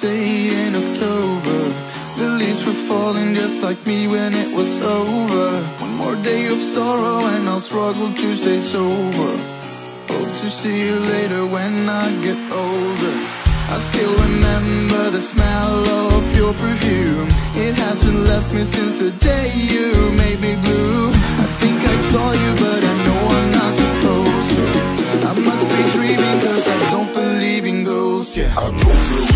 day in October. The leaves were falling just like me when it was over. One more day of sorrow and I'll struggle to stay sober. Hope to see you later when I get older. I still remember the smell of your perfume. It hasn't left me since the day you made me blue. I think I saw you, but I know I'm not supposed to. I must be dreaming, cause I don't believe in ghosts, yeah. I don't believe